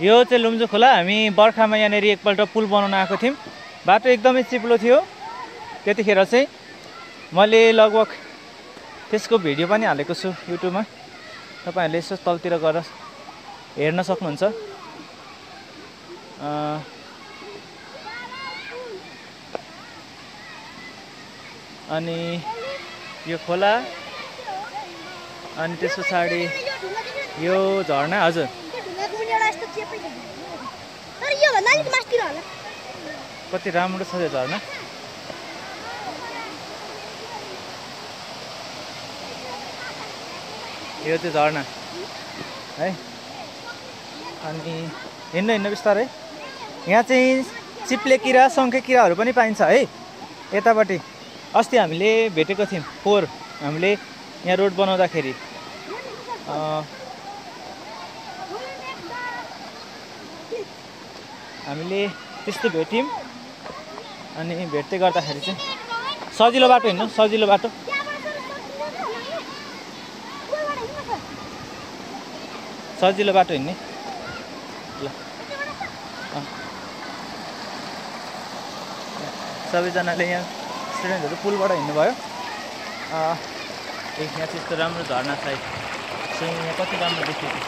यो चाहिँ लुम्जु खोला। हामी बर्खामा यहाँनिर एकपल्ट पुल बनाउन आएको थियौँ। बाटो एकदमै चिप्लो थियो। त्यतिखेर चाहिँ मैले लगभग त्यसको भिडियो पनि हालेको छु युट्युबमा। तपाईँहरूले यसो तलतिर गएर हेर्न सक्नुहुन्छ। अनि यो खोला अनि त्यस पछाडि यो झरना हजुर। तर अलिक होला। कति राम्रो छ यो झरना? यो चाहिँ झरना। है? अनि हिँड्नु हिँड्नु बिस्तारै। यहाँ चाहिँ चिप्ले किरा सङ्खे किराहरू पनि पाइन्छ है? यतापट्टि। अस्ति हामीले भेटेको थियौँ फोहोर। हामीले यहाँ रोड बनाउँदाखेरि। हामीले त्यस्तो भेट्यौँ। अनि भेट्दै गर्दाखेरि चाहिँ सजिलो बाटो हिँड्नु सजिलो बाटो। सजिलो बाटो हिँड्ने ल। सबैजनाले यहाँ स्टुडेन्टहरू पुलबाट हिँड्नुभयो। यहाँ त्यस्तो राम्रो झरना छ है। सो यहाँ कति राम्रो देखिएको